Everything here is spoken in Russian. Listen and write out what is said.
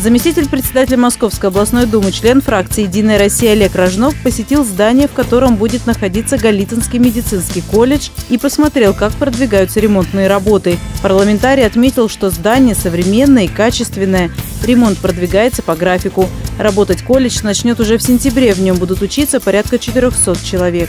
Заместитель председателя Московской областной думы, член фракции «Единая Россия» Олег Рожнов посетил здание, в котором будет находиться Галитинский медицинский колледж и посмотрел, как продвигаются ремонтные работы. Парламентарий отметил, что здание современное и качественное. Ремонт продвигается по графику. Работать колледж начнет уже в сентябре. В нем будут учиться порядка 400 человек.